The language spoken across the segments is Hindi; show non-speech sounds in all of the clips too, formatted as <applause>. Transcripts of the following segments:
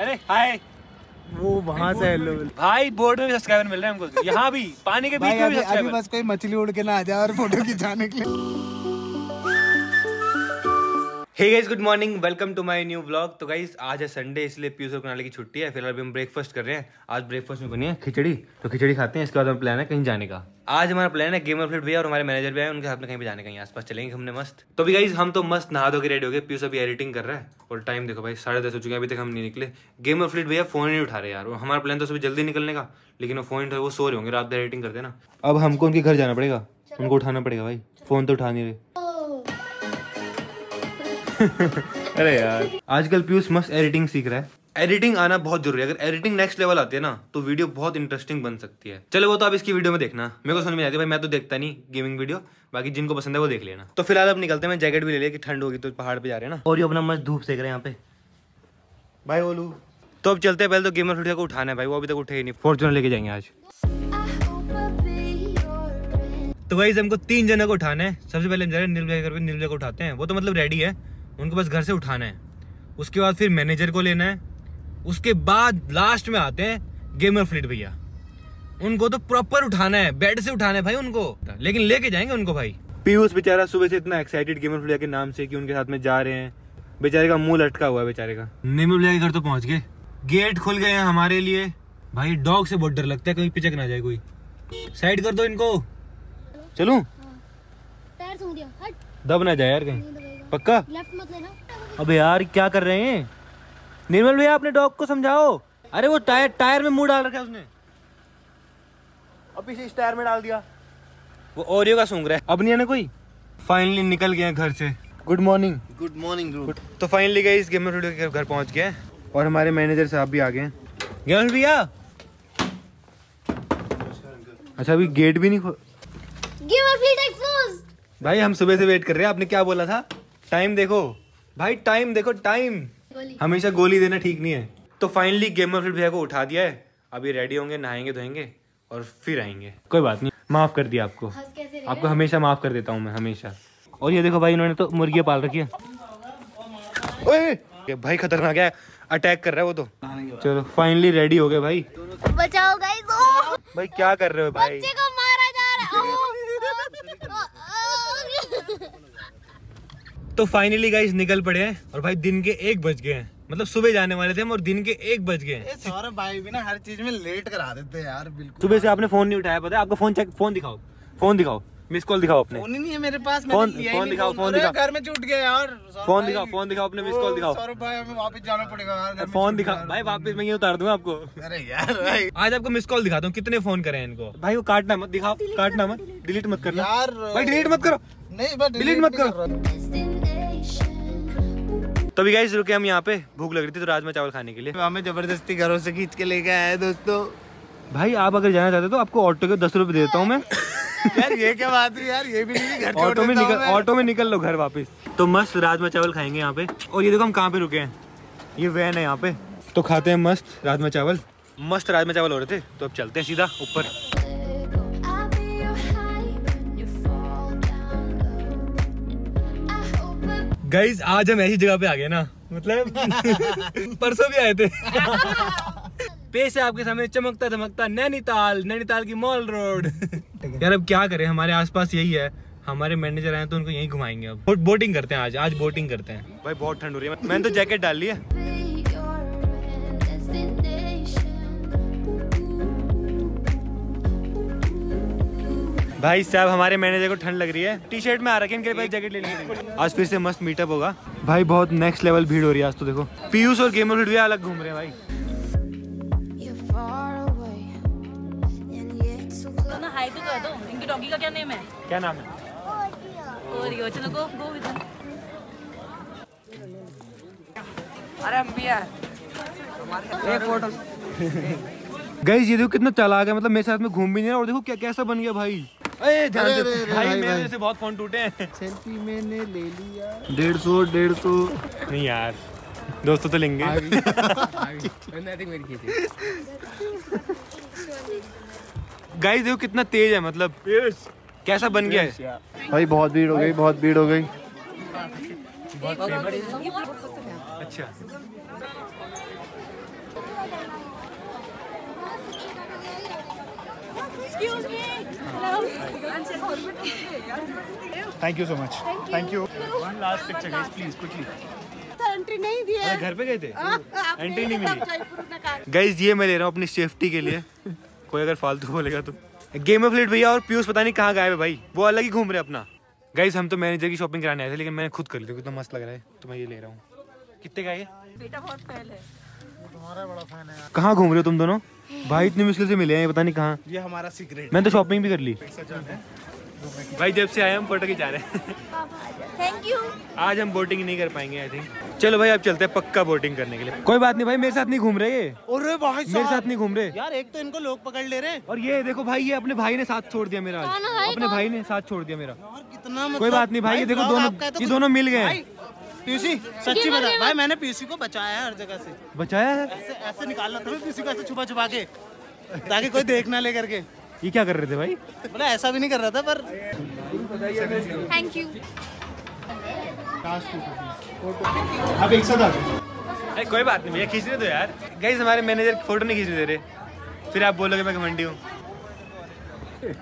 अरे हाय। वो वहाँ से हेलो भाई बोर्ड में सब्सक्राइबर मिल रहे हैं हमको। यहाँ भी पानी के बीच में भी अभी अभी बस कोई मछली उड़ के ना आ जाए और फ़ोटो खिंचाने के लिए। Hey guys good morning welcome to my new vlog तो गाइस आज है संडे इसलिए पीयूष और कुणाली की छुट्टी है। फ़िलहाल अभी हम ब्रेकफास्ट कर रहे हैं। आज ब्रेकफास्ट में बनी है खिचड़ी। तो खिचड़ी खाते हैं इसके बाद हम प्लान है कहीं जाने का। आज हमारा प्लान है गेमर फ्लिट भैया और हमारे मैनेजर भी आए उनके साथ में कहीं पे जाने कहीं आसपास चलेंगे हमने मस्त। तो भी गाइस हम तो मस्त नहा धो के रेडी हो गए पीयूष अभी एडिटिंग कर रहा है। और टाइम देखो भाई साढ़े दस हो चुके हैं अभी तक हम नहीं निकले। गेमर फ्लिट भैया फ़ोन नहीं उठा रहे यार। हमारा प्लान तो सुबह जल्दी निकलने का लेकिन वो फ़ोन वो सो रहे होंगे रात भर एडिटिंग करते ना। अब हमको उनके घर जाना पड़ेगा। उनको उठाना पड़ेगा भाई। फ़ोन तो उठा नहीं रहे। <laughs> अरे यार। आजकल पीयूष मस्त एडिटिंग सीख रहा है। एडिटिंग आना बहुत ज़रूरी है। अगर एडिटिंग नेक्स्ट लेवल आती है ना तो वीडियो बहुत इंटरेस्टिंग बन सकती है। चलो वो तो आप इसकी वीडियो में देखना। मेरे को समझ में आती है भाई मैं तो देखता नहीं गेमिंग वीडियो बाकी जिनको पसंद है वो देख लेना। तो फ़िलहाल अब निकलते हैं। मैं जैकेट भी ले लिया कि ठंड होगी तो पहाड़ पे जा रहे हैं ना। और ये अपना मस्त धूप सेक रहे हैं यहाँ पे। भाई बोलू तो अब चलते हैं। पहले तो गेमर फ्लिट को उठाना है भाई। वो अभी तक उठे ही नहीं। फॉर्चुनर लेके जाएँगे आज। तो भाई हमको तीन जनों को उठाना है। सबसे पहले हम जा रहे हैं नीलजा के घर को उठाते हैं। वो तो मतलब रेडी है। उनको बस घर से उठाना है। उसके बाद फिर मैनेजर को लेना है। उसके बाद लास्ट में आते हैं गेमर फ्लिट भैया। उनको तो प्रॉपर उठाना है बेड से उठाना है भाई उनको। लेकिन लेके जाएँगे उनको भाई। पीयूष बेचारा सुबह से इतना एक्साइटेड गेमर फ्लिट के नाम से कि उनके साथ में जा रहे हैं। बेचारे का मुँह लटका हुआ है बेचारे का। नेमर भैया के घर तो पहुँच गए। गेट खुल गए हैं हमारे लिए। भाई डॉग से बहुत डर लगता है कहीं पिचक ना जाए कोई। साइड कर दो इनको। चलूँ? टायर सूंघ दिया हट। दब ना जाए यार कहीं। पक्का? लेफ़्ट मत लेना। अबे यार क्या कर रहे हैं? निर्मल भैया अपने डॉग को समझाओ। अरे वो टायर टायर में मुँह डाल रखा है उसने। अभी से इस टायर में डाल दिया। वो ओरियो का सूंघ रहा है। अब नहीं है ना कोई? फाइनली निकल गए घर से। गुड मॉर्निंग गुड मॉर्निंग तो फाइनली गए इस गेमर वीडियो के घर पहुँच गए। और हमारे मैनेजर साहब भी आ गए हैं। गेमर भैया? अच्छा अभी गेट भी नहीं खो भाई हम सुबह से वेट कर रहे हैं। आपने क्या बोला था? टाइम देखो। भाई टाइम देखो टाइम हमेशा गोली देना ठीक नहीं है। तो फाइनली गेमर फिर भैया को उठा दिया है। अभी रेडी होंगे नहाएँगे धोएँगे और फिर आएँगे। कोई बात नहीं माफ़ कर दिया आपको। आपको हमेशा माफ़ कर देता हूँ मैं हमेशा। और ये देखो भाई इन्होंने तो मुर्गियाँ पाल रखी है। ओए भाई खतरनाक है। अटैक कर रहा है वो तो। चलो फाइनली रेडी हो गए भाई। बचाओ भाई क्या कर रहे हो भाई बच्चे को मारा जा रहा है तो फाइनली गाइस निकल पड़े हैं और भाई दिन के एक बज गए हैं। मतलब सुबह जाने वाले थे हम और दिन के एक बज गए हैं। सौरभ भाई भी ना हर चीज़ में लेट करा देते हैं यार बिल्कुल। सुबह से आपने फ़ोन नहीं उठाया पता है? आपका फ़ोन चेक फ़ोन दिखाओ। फ़ोन दिखाओ। मिस कॉल दिखाओ अपने। फ़ोन ही नहीं है मेरे पास फोन- फ़ोन दिखाओ, फ़ोन दिखाओ। घर में छूट गया यार फ़ोन भाई। दिखाओ फ़ोन दिखाओ अपने मिस कॉल दिखाओ। सौरभ भाई हमें वापस जाना पड़ेगा यार फ़ोन दिखाओ। भाई वापस मैं ये उतार दूँगा आपको। अरे यार भाई। आज आपको मिस कॉल दिखाता हूँ कितने फ़ोन करे हैं इनको? भाई वो काटना मत दिखाओ काटना मत डिलीट मत करना। यार भाई डिलीट मत करो। नहीं बस delete मत करो। तो अभी गाइस रुके हम यहाँ पे। भूख लग रही थी तो राजमा चावल खाने के लिए। हमें ज़बरदस्ती घरों से खींच के लेके आए दोस्तों। भाई आप अगर जाना चाहते हो तो आपको ऑटो के दस रुपए देता हूँ मैं। <laughs> यार ये क्या बात हुई यार? ये भी नहीं घर ऑटो में निकल ऑटो में निकल लो घर वापस। तो मस्त राजमा चावल खाएँगे यहाँ पे। और ये देखो हम कहाँ पे रुके हैं। ये वैन है यहाँ पे। तो खाते हैं मस्त राजमा चावल। मस्त राजमा चावल हो रहे थे। तो अब चलते हैं सीधा ऊपर। गाइज़ आज हम ऐसी जगह पे आ गए ना मतलब <laughs> परसों भी आए थे। <laughs> पेश है आपके सामने चमकता धमकता नैनीताल नैनीताल की मॉल रोड। <laughs> यार अब क्या करें हमारे आसपास यही है हमारे मैनेजर आए तो उनको यही घुमाएँगे अब। बोटिंग करते हैं आज आज बोटिंग करते हैं। भाई बहुत ठंड हो रही है। मैंने तो जैकेट डाल ली है। भाई साहब हमारे मैनेजर को ठंड लग रही है। टी शर्ट में आ रखे इनके पास जैकेट ले लेंगे आज फिर से मस्त मीटअप होगा। भाई बहुत नेक्स्ट लेवल भीड़ हो रही है आज तो देखो। पीयूष और गेमर भी अलग घूम रहे हैं भाई. तो हाय तो कर दो। इनकी डॉगी का क्या नेम है? क्या नाम है? ओरियो चलो गो गो विद गाइस ये देखो कितना चला गया मतलब मेरे साथ में घूम भी नहीं रहा और देखो क्या कैसा बन गया भाई। डेढ़ सौ डेढ़ सौ। नहीं यार दोस्तों तो लेंगे। गाइस <laughs> देखो कितना तेज है मतलब कैसा बन गया है? भाई बहुत भीड़ हो गई बहुत भीड़ हो गई। अच्छा। Thank you so much thank you one last picture guys please quickly entry नहीं दिया अरे घर पे गए थे? एंट्री नहीं मिली। जयपुर ने कहा गाइज़ ये मैं ले रहा हूँ अपनी सेफ्टी के लिए। कोई अगर फालतू बोलेगा तो। गेम ऑफ़ लेट भैया और पीयूष पता नहीं कहाँ गए भाई। वो अलग ही घूम रहे अपना। गाइज़ हम तो मैनेजर की शॉपिंग कराने आए थे लेकिन मैंने खुद कर ली थी कितना मस्त लग रहा है। तो मैं ये ले रहा हूँ। कितने का ये? बेटा बहुत फैल है। कहाँ घूम रहे हो तुम दोनों? भाई इतनी मुश्किल से मिले हैं पता नहीं कहाँ। ये हमारा सीक्रेट मैंने तो शॉपिंग भी कर ली। भाई जब से आए हम फ़ोटो खिंचा रहे हैं। थैंक यू आज हम बोटिंग नहीं कर पाएँगे आई थिंक चलो भाई अब चलते हैं पक्का बोटिंग करने के लिए। कोई बात नहीं भाई मेरे साथ नहीं घूम रहे ये। और भाई मेरे साथ नहीं घूम रहे। यार एक तो इनको लोग पकड़ ले रहे हैं। और ये देखो भाई ये अपने भाई ने साथ छोड़ दिया मेरा अपने भाई ने साथ छोड़ दिया मेरा। कितना मतलब कोई बात नहीं भाई ये देखो दोनों है तो ये दोनों मिल गए हैं। पीयूसी सच्ची बता। भाई मैंने पीयूसी को बचाया है हर जगह से। बचाया है? ऐसे ऐसे निकालना था पीयूसी को ऐसे छुपा छुपा के ताकि कोई देख ना ले करके। ये क्या कर रहे थे भाई? बोला ऐसा भी नहीं कर रहा था पर थैंक यू आप एक साथ आ अरे कोई बात नहीं भैया खींचने दो यार। गई हमारे मैनेजर फ़ोटो नहीं खींचने दे रहे। फिर आप बोलोगे मैं घमंडी हूँ। <laughs>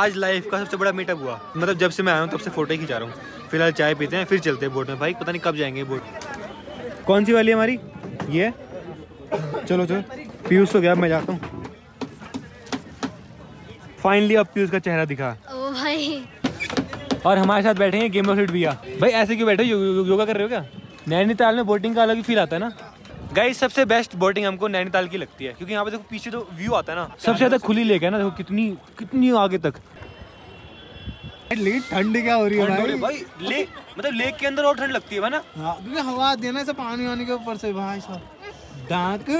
आज लाइफ का सबसे बड़ा मीटअप हुआ। मतलब जब से मैं आया हूँ तब से फ़ोटो ही खिंचा रहा हूँ। फ़िलहाल चाय पीते हैं फिर चलते हैं बोट में। भाई पता नहीं कब जाएँगे बोट। कौन सी वाली है हमारी? ये? चलो चलो। पीयूष तो गया मैं जाता हूँ। फाइनली अब पीयूष का चेहरा दिखा। ओ भाई। और हमारे साथ बैठे हैं गेम ऑफ़ इट भैया। भाई ऐसे क्यों बैठे हो? यो, यो, योगा कर रहे हो क्या? नैनीताल में बोटिंग का अलग ही फील आता है ना? गाइस सबसे बेस्ट बोटिंग हमको नैनीताल की लगती है। क्योंकि यहाँ पे देखो पीछे तो व्यू आता है ना सबसे ज़्यादा खुली लेक है ना देखो कितनी कितनी आगे तक। लेट ठंड क्या हो रही है भाई? भाई लेक मतलब लेक के अंदर और ठंड लगती है ना? हाँ, क्योंकि हवा है ना ऐसे पानी वानी के ऊपर से भाई साहब डाकू।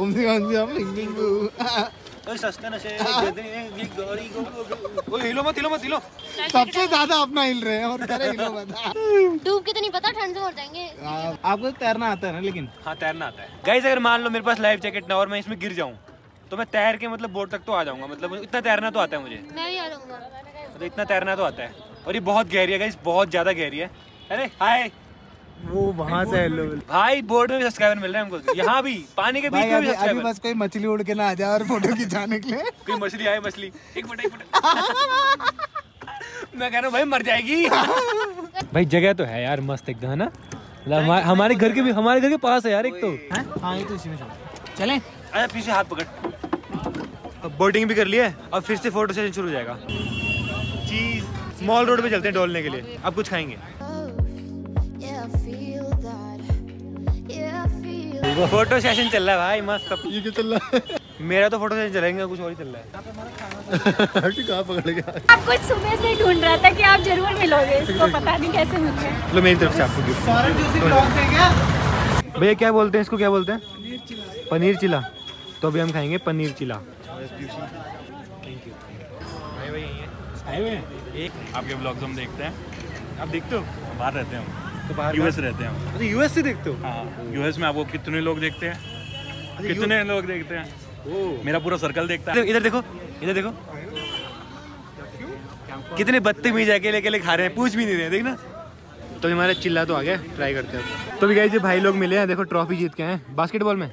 ओम सी ओम सी ओम लिंग लिंग ओए सस्ते नशे गाड़ी को ओए हिलो मत हिलो मत हिलो। सबसे ज़्यादा अपना हिल रहे हैं और करे हिलो बता डूब के तो नहीं पता ठंड से मर जाएँगे। आपको तैरना आता है ना लेकिन? हाँ तैरना आता है। गाइस अगर मान लो मेरे पास लाइफ जैकेट ना और मैं इसमें गिर जाऊँ तो मैं तैर के मतलब बोट तक तो आ जाऊँगा मतलब इतना तैरना तो आता है मुझे। मैं आ जाऊँगा। मतलब इतना तैरना तो आता है। और ये बहुत गहरी है गाइस बहुत ज़्यादा गहरी है। अरे हाय वो वहाँ से हेलो भाई बोर्ड में भी सब्सक्राइबर मिल रहे हैं हमको। यहाँ भी पानी के बीच में भी अभी अभी बस कोई मछली उड़ के ना आ जाए और फ़ोटो खिंचाने के लिए। कोई मछली आए मछली। एक मिनट एक मिनट। <laughs> मैं कह रहा हूँ भाई मर जाएगी। भाई जगह तो है यार मस्त एकदम है ना? मतलब हमारे हमारे घर के भी हमारे घर के पास है यार एक तो। हाँ ये तो इसी में चलो चलें। अरे पीछे हाथ पकड़। अब बोटिंग भी कर लिए है अब फिर से फ़ोटो सेशन शुरू हो जाएगा। चीज़। मॉल रोड पे चलते हैं डोलने के लिए। अब कुछ खाएँगे। फ़ोटो सेशन चल रहा है भाई मस्त। अब ये क्या चल रहा है? मेरा तो फ़ोटो सेशन चलेंगे कुछ और ही चल रहा है। कहाँ पकड़ गया? आप कुछ सुबह से ढूंढ रहा था कि आप ज़रूर मिलोगे इसको पता नहीं कैसे मिल गए चलो मेरी तरफ़ से आपको गिफ्ट भैया क्या बोलते हैं इसको क्या बोलते हैं? पनीर चिला। तो अभी हम खाएँगे पनीर चिला। एक आपके ब्लॉग्स हम देखते हैं। आप देखते हो? बाहर रहते हैं हम। तो बाहर यूएस रहते हैं हम। अच्छा यूएस से देखते हो? हाँ यूएस में आपको कितने लोग देखते हैं? कितने लोग देखते हैं? मेरा पूरा सर्कल देखता है। इधर देखो इधर देखो। कितने बदतमीज अकेले अकेले खा रहे हैं पूछ भी नहीं रहे देखना। तो हमारा चिल्ला तो आ गया ट्राई करते हैं तो भी गाइस ये भाई लोग मिले हैं देखो ट्रॉफी जीत के हैं। बास्केटबॉल में?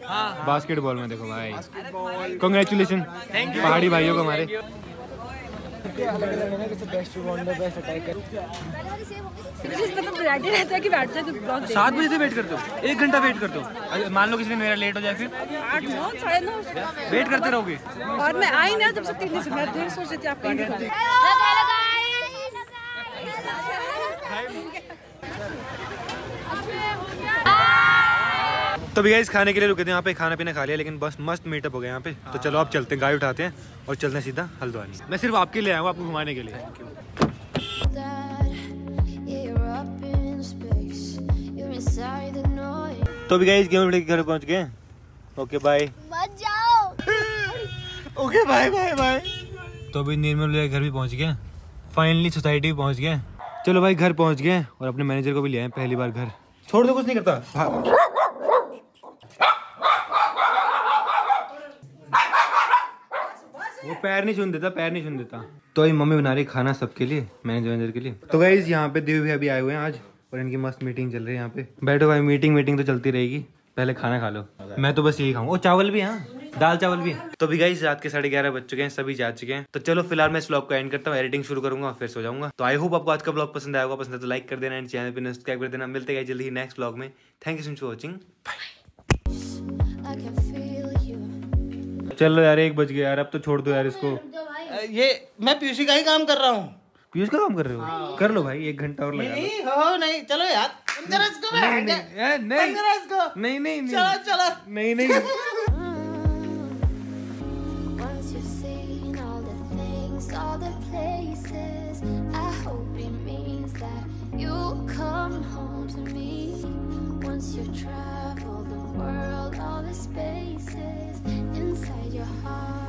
बास्केटबॉल में देखो भाई। कॉन्ग्रेचुलेशन पहाड़ी भाइयों को हमारे। है सात बजे से वेट करते हो? एक घंटा वेट करते हो? मान लो किसी दिन मेरा लेट हो जाए फिर। वेट करते रहोगे। और मैं आई ना जब से तीन दिन से मैं देर सोच रही थी आप कहीं नहीं खाते तो भी गाइस खाने के लिए रुके थे यहाँ पे खाना पीना खा लिया लेकिन बस मस्त मीटअप हो गया यहाँ पे। तो चलो आप चलते हैं गाड़ी उठाते हैं और चलते हैं सीधा हल्द्वानी। मैं सिर्फ़ आपके लिए आया हूँ आपको घुमाने के लिए. तो भी गाइस गेम के घर पहुँच गए ओके बाय मत जाओ। ओके बाय बाय बाय तो अभी निर्मल घर भी पहुँच गए फाइनली सोसाइटी भी पहुँच गए चलो भाई घर पहुँच गए और अपने मैनेजर को भी ले आए पहली बार घर। छोड़ दो कुछ नहीं करता। भाग। वो पैर नहीं छून देता पैर नहीं छून देता। तो ये मम्मी बना रही खाना सबके लिए मैनेजर मैनेजर के लिए। तो गाइज़ यहाँ पे देव भी आए हुए हैं आज और इनकी मस्त मीटिंग चल रही है यहाँ पे। बैठो भाई मीटिंग मीटिंग तो चलती रहेगी। पहले खाना खा लो। मैं तो बस यही खाऊँगा। वो चावल भी हाँ? दाल चावल भी तो भी गई रात के साढ़े ग्यारह बज चुके हैं सभी जा चुके हैं। तो चलो फ़िलहाल मैं इस ब्लॉग को एंड करता हूँ एडिटिंग शुरू करूँगा और फिर सो जाऊँगा। तो आई होप आपको आज का ब्लॉग पसंद आएगा पसंद है तो लाइक कर देना एंड चैनल पे सब्सक्राइब कर देना। मिलते हैं जल्दी ही नेक्स्ट ब्लॉग में। Thank you so much for watching. चलो यार एक बज गया यार। अब तो छोड़ दो यार इसको। ये मैं पीयूसी का ही काम कर रहा हूँ। पीयूष का काम कर रहे हो? कर लो भाई एक घंटा और लगा लो नहीं हो नहीं चलो यार। बंद करो इसको नहीं नहीं नहीं। करो इसको। नहीं नहीं नहीं। चलो चलो। नहीं नहीं। Once you travel the world, all the spaces inside your heart.